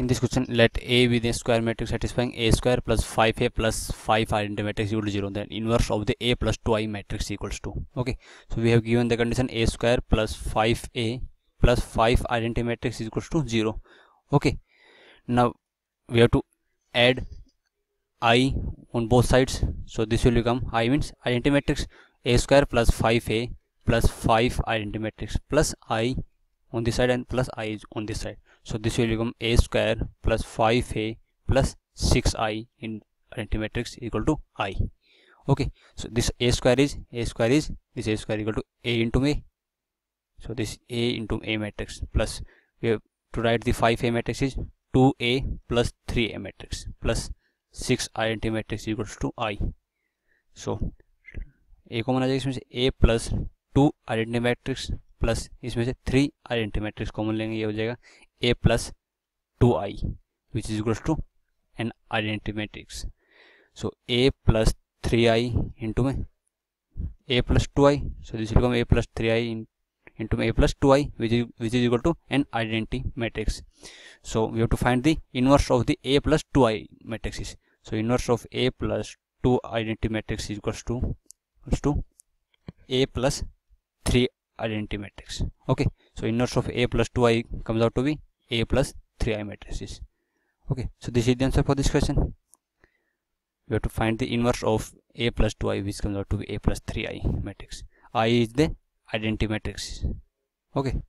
in this question let a be the square matrix satisfying a square plus 5a plus 5 identity matrix equal to 0 then inverse of the a plus 2i matrix equals to okay. So we have given the condition a square plus 5a plus 5 identity matrix equals to 0 okay. Now we have to add i on both sides. So this will become i means identity matrix a square plus 5a plus 5 identity matrix plus i on this side and plus i is on this side. So this will become a square plus 5a plus 6i in identity matrix equal to i. Okay. So this a square is a square is this a square equal to a into a. So this a into a matrix plus we have to write the 5a matrix is 2a plus 3a matrix plus 6 identity matrix equals to i. So a common is a plus 2 identity matrix plus इसमें से three identity matrix common लेंगे, ये हो जाएगा A plus two I which is equals to an identity matrix so A plus three I into में A plus two I so this will come A plus three I into में A plus two I which is equal to an identity matrix so we have to find the inverse of the A plus two I matrix so inverse of A plus two identity matrix is equals to two A plus identity matrix. Okay. So inverse of a plus 2i comes out to be a plus 3i matrices okay. So this is the answer for this question. We have to find the inverse of a plus 2i which comes out to be a plus 3i matrix. I is the identity matrix. Okay